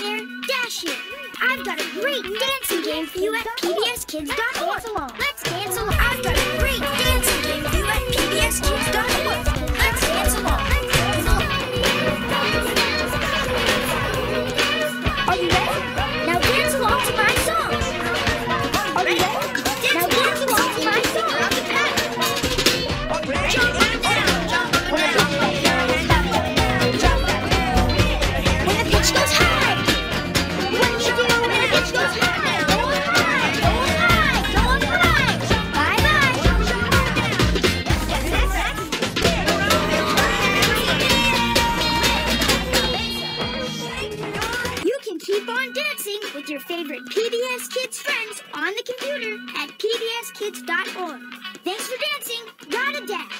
There, Dash here. I've got a great dancing game for you at pbskids.org. Let's dance along. I've got a great dancing game for you at pbskids.org. Let's dance along. Are you ready? Keep on dancing with your favorite PBS Kids friends on the computer at pbskids.org. Thanks for dancing. Gotta dash.